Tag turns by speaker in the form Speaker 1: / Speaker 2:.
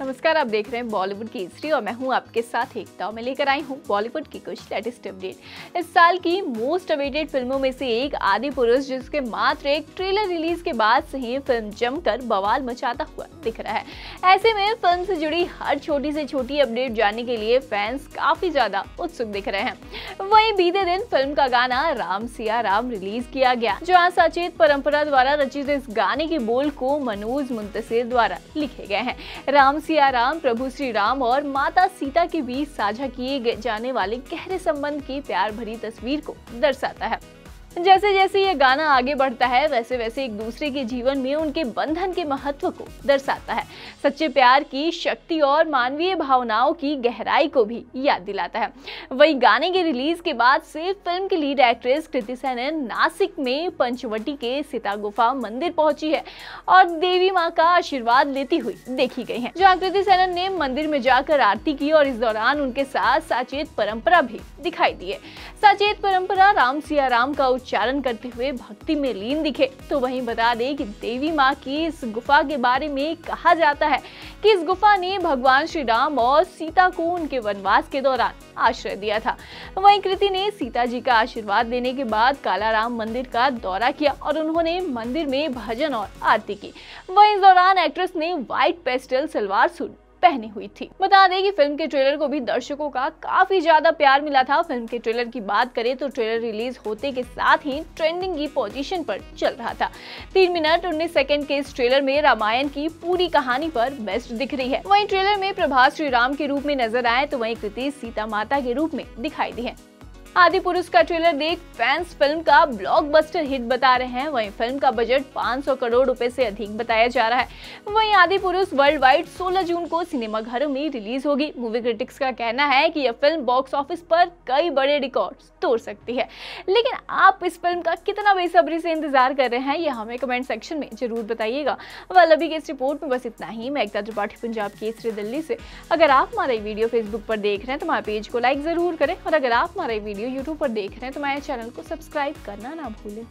Speaker 1: नमस्कार, आप देख रहे हैं बॉलीवुड की हिस्ट्री और मैं हूँ आपके साथ एकता मैं लेकर आई हूँ बॉलीवुड की कुछ लेटेस्ट अपडेट। इस साल की मोस्ट अवेटेड फ़िल्मों में से एक आदि पुरुष, जिसके मात्र एक ट्रेलर रिलीज़ के बाद से ही फ़िल्म जमकर बवाल मचाता हुआ दिख रहा है। ऐसे में फ़िल्म से जुड़ी हर छोटी से छोटी अपडेट जानने के लिए फैंस काफ़ी ज़्यादा उत्सुक दिख रहे हैं। वही बीते दिन फ़िल्म का गाना राम सिया राम रिलीज़ किया गया, जहाँ सचेत परंपरा द्वारा रचित इस गाने के बोल को मनोज मुंतसिर द्वारा लिखे गए हैं। राम सिया राम प्रभु श्री राम और माता सीता के बीच साझा किए जाने वाले गहरे संबंध की प्यार भरी तस्वीर को दर्शाता है। जैसे जैसे ये गाना आगे बढ़ता है, वैसे वैसे एक दूसरे के जीवन में उनके बंधन के महत्व को दर्शाता है। सच्चे प्यार की शक्ति और मानवीय भावनाओं की गहराई को भी याद दिलाता है। वही गाने के रिलीज़ के बाद से फ़िल्म की लीड एक्ट्रेस कृति सैनन नासिक में पंचवटी के सीता गुफा मंदिर पहुँची है और देवी माँ का आशीर्वाद लेती हुई देखी गई है। जहाँ कृति सैनन ने मंदिर में जाकर आरती की और इस दौरान उनके साथ साचेत परंपरा भी दिखाई दी है। साचेत परंपरा राम सिया राम का उच्चारण करते हुए भक्ति में लीन दिखे तो वहीं बता दें कि देवी माँ की इस गुफा के बारे में कहा जाता है कि इस गुफा ने भगवान श्री राम और सीता को उनके वनवास के दौरान आश्रय दिया था। वहीं कृति ने सीता जी का आशीर्वाद देने के बाद काला राम मंदिर का दौरा किया और उन्होंने मंदिर में भजन और आरती की। वहीं इस दौरान एक्ट्रेस ने व्हाइट पेस्टल सलवार सूट पहनी हुई थी। बता दें कि फ़िल्म के ट्रेलर को भी दर्शकों का काफ़ी ज़्यादा प्यार मिला था। फ़िल्म के ट्रेलर की बात करें तो ट्रेलर रिलीज़ होते के साथ ही ट्रेंडिंग की पोजीशन पर चल रहा था। तीन मिनट उन्नीस सेकंड के इस ट्रेलर में रामायण की पूरी कहानी पर बेस्ट दिख रही है। वहीं ट्रेलर में प्रभास श्री राम के रूप में नज़र आए तो वही कृति सीता माता के रूप में दिखाई दी है। आदि पुरुष का ट्रेलर देख फैंस फ़िल्म का ब्लॉकबस्टर हिट बता रहे हैं। वहीं फ़िल्म का बजट 500 करोड़ रुपए से अधिक बताया जा रहा है। वहीं आदि पुरुष वर्ल्ड वाइड 16 जून को सिनेमा घरों में रिलीज़ होगी। मूवी क्रिटिक्स का कहना है कि यह फ़िल्म बॉक्स ऑफ़िस पर कई बड़े रिकॉर्ड तोड़ सकती है। लेकिन आप इस फ़िल्म का कितना बेसब्री से इंतज़ार कर रहे हैं, यह हमें कमेंट सेक्शन में ज़रूर बताइएगा। वल अभी इस रिपोर्ट में बस इतना ही। मैं एकता त्रिपाठी, पंजाब केसरी, दिल्ली से। अगर आप हमारा वीडियो फेसबुक पर देख रहे हैं तो हमारे पेज को लाइक ज़रूर करें। और अगर आप हमारा वीडियो यूट्यूब पर देख रहे हैं तो मेरे चैनल को सब्सक्राइब करना ना भूलें।